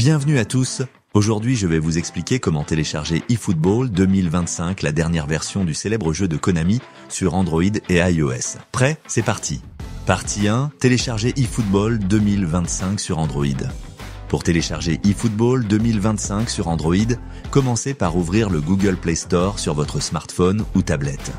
Bienvenue à tous. Aujourd'hui, je vais vous expliquer comment télécharger eFootball 2025, la dernière version du célèbre jeu de Konami sur Android et iOS. Prêt? C'est parti. Partie 1, télécharger eFootball 2025 sur Android. Pour télécharger eFootball 2025 sur Android, commencez par ouvrir le Google Play Store sur votre smartphone ou tablette.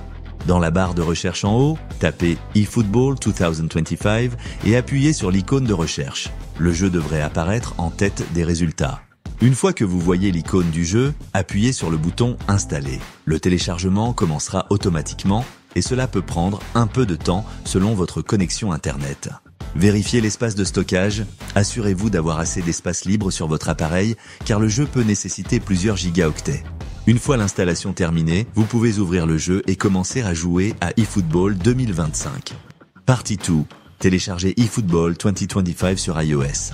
Dans la barre de recherche en haut, tapez eFootball 2025 et appuyez sur l'icône de recherche. Le jeu devrait apparaître en tête des résultats. Une fois que vous voyez l'icône du jeu, appuyez sur le bouton Installer. Le téléchargement commencera automatiquement et cela peut prendre un peu de temps selon votre connexion Internet. Vérifiez l'espace de stockage, assurez-vous d'avoir assez d'espace libre sur votre appareil car le jeu peut nécessiter plusieurs gigaoctets. Une fois l'installation terminée, vous pouvez ouvrir le jeu et commencer à jouer à eFootball 2025. Partie 2. Téléchargez eFootball 2025 sur iOS.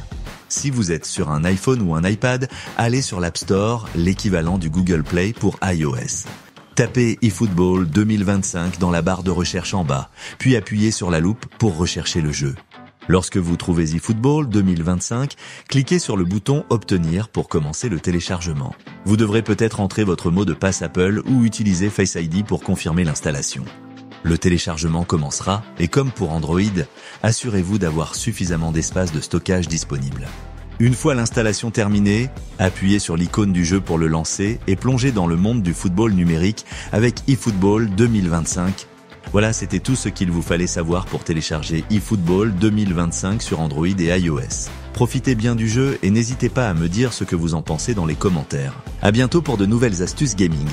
Si vous êtes sur un iPhone ou un iPad, allez sur l'App Store, l'équivalent du Google Play pour iOS. Tapez eFootball 2025 dans la barre de recherche en bas, puis appuyez sur la loupe pour rechercher le jeu. Lorsque vous trouvez eFootball 2025, cliquez sur le bouton Obtenir pour commencer le téléchargement. Vous devrez peut-être entrer votre mot de passe Apple ou utiliser Face ID pour confirmer l'installation. Le téléchargement commencera et comme pour Android, assurez-vous d'avoir suffisamment d'espace de stockage disponible. Une fois l'installation terminée, appuyez sur l'icône du jeu pour le lancer et plongez dans le monde du football numérique avec eFootball 2025 voilà, c'était tout ce qu'il vous fallait savoir pour télécharger eFootball 2025 sur Android et iOS. Profitez bien du jeu et n'hésitez pas à me dire ce que vous en pensez dans les commentaires. À bientôt pour de nouvelles astuces gaming.